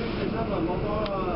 这是三款包包啊